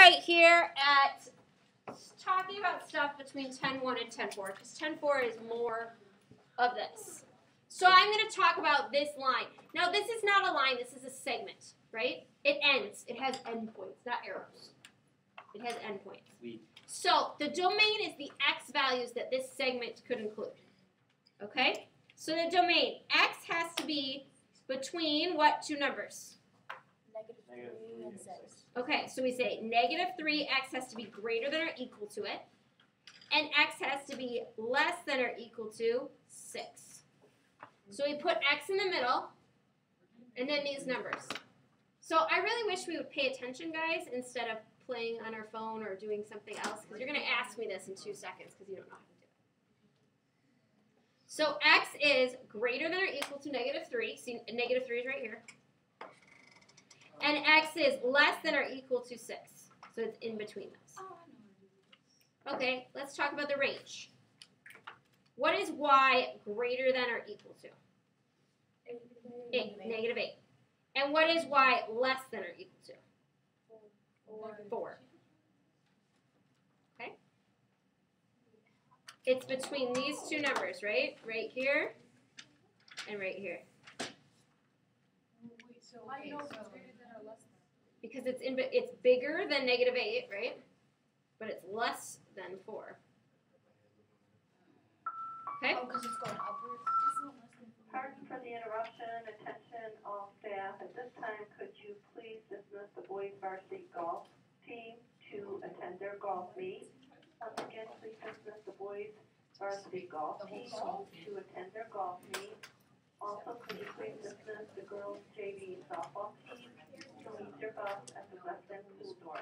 right here at talking about stuff between 10.1 and 10.4 because 10.4 is more of this. So I'm going to talk about this line. Now this is not a line, this is a segment, right? It ends. It has endpoints, not arrows. It has endpoints. Sweet. So the domain is the x values that this segment could include. Okay? So the domain, x has to be between what two numbers? Negative six. Okay, so we say negative 3, x has to be greater than or equal to it. And x has to be less than or equal to 6. So we put x in the middle, and then these numbers. So I really wish we would pay attention, guys, instead of playing on our phone or doing something else, because you're going to ask me this in two seconds, because you don't know how to do it. So x is greater than or equal to negative 3. See, negative 3 is right here. And x is less than or equal to 6. So it's in between those. Oh, okay, let's talk about the range. What is y greater than or equal to? 8, negative 8. And what is y less than or equal to? 4. Okay? It's between these two numbers, right? Right here and right here. Because it's in, it's bigger than negative 8, right? But it's less than 4. Okay? Oh, because it's going upwards. Pardon for the interruption, attention all staff. At this time, could you please dismiss the boys varsity golf team to attend their golf meet? Once again, please dismiss the boys varsity golf team to attend their golf meet. Also, could you please dismiss the girls JV softball team to meet their bus at the west end pool doors?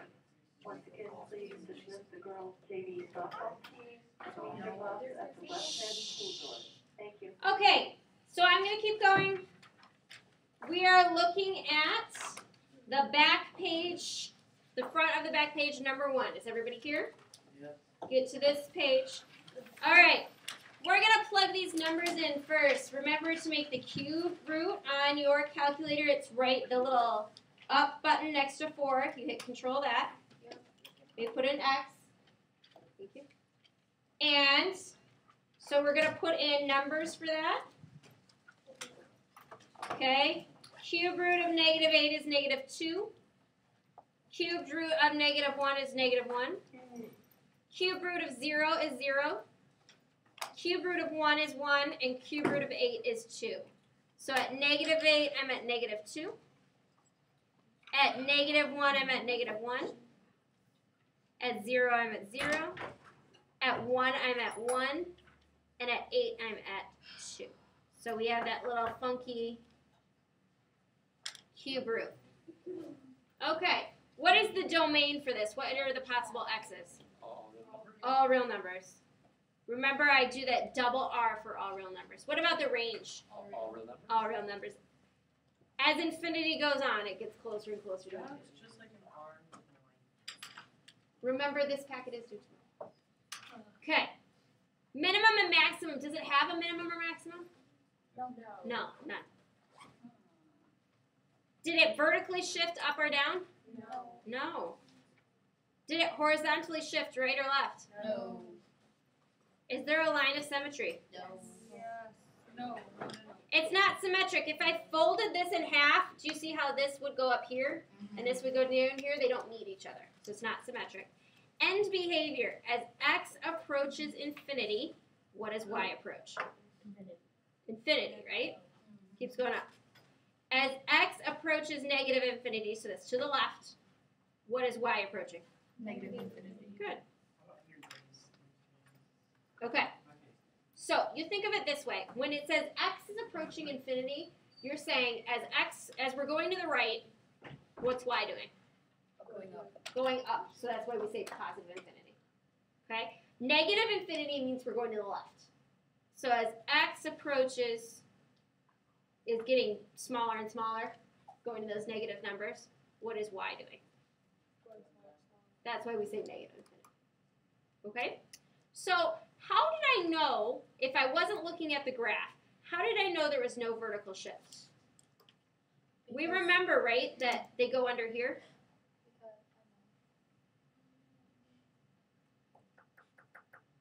Once again, please dismiss the girls JV softball team to meet their bus at the west end pool doors. Thank you. Okay, so I'm going to keep going. We are looking at the back page, the front of the back page, number one. Is everybody here? Yes. Get to this page. All right, we're going to plug these numbers in first. Remember to make the cube root on your calculator. It's right, the little up button next to 4. If you hit control that, we put in X. And so we're going to put in numbers for that. Okay. Cube root of negative 8 is negative 2. Cubed root of negative 1 is negative 1. Cube root of 0 is 0. Cube root of 1 is 1. And cube root of 8 is 2. So at negative 8, I'm at negative 2. At negative 1, I'm at negative 1. At 0, I'm at 0. At 1, I'm at 1. And at 8, I'm at 2. So we have that little funky cube root. Okay, what is the domain for this? What are the possible x's? All the numbers. All real numbers. Remember, I do that double R for all real numbers. What about the range? All, all real numbers. All real numbers. As infinity goes on, it gets closer and closer to infinity. just like an. Remember, this packet is due tomorrow. Okay. Minimum and maximum. Does it have a minimum or maximum? No. No, none. Did it vertically shift up or down? No. No. Did it horizontally shift right or left? No. Is there a line of symmetry? No. Not symmetric. If I folded this in half, do you see how this would go up here and this would go down here? They don't meet each other. So it's not symmetric. End behavior. As x approaches infinity, what does y approach? Infinity, right? Keeps going up. As x approaches negative infinity, so that's to the left, what is y approaching? Negative infinity. Good. Okay. So you think of it this way: when it says x is approaching infinity, you're saying as x as we're going to the right, what's y doing? Going up. Going up. So that's why we say positive infinity. Okay. Negative infinity means we're going to the left. So as x approaches, is getting smaller and smaller, going to those negative numbers. What is y doing? Going down. That's why we say negative infinity. Okay? So, how did I know, if I wasn't looking at the graph, how did I know there was no vertical shift? We remember, right, that they go under here?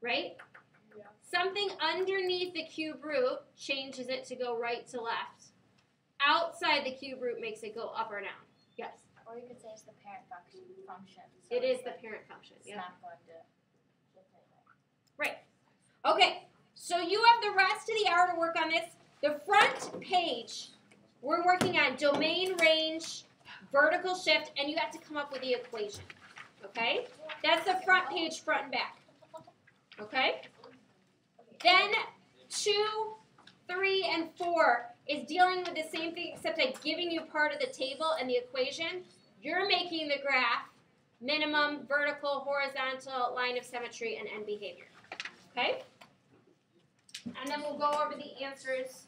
Right? Yeah. Something underneath the cube root changes it to go right to left. Outside the cube root makes it go up or down. Yes? Or you could say it's the parent function. function. So it is like the parent function, yeah. Right. Okay, so you have the rest of the hour to work on this. The front page, we're working on domain range, vertical shift, and you have to come up with the equation. Okay? That's the front page, front and back. Okay? Then two, three, and four is dealing with the same thing, except I'm giving you part of the table and the equation. You're making the graph, minimum, vertical, horizontal, line of symmetry, and end behavior. Okay? And then we'll go over the answers